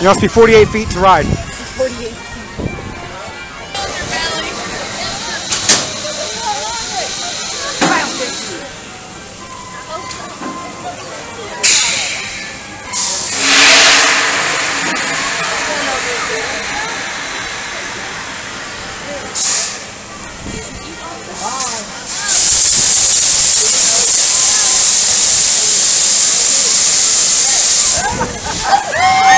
You must be 48 feet to ride. 48です。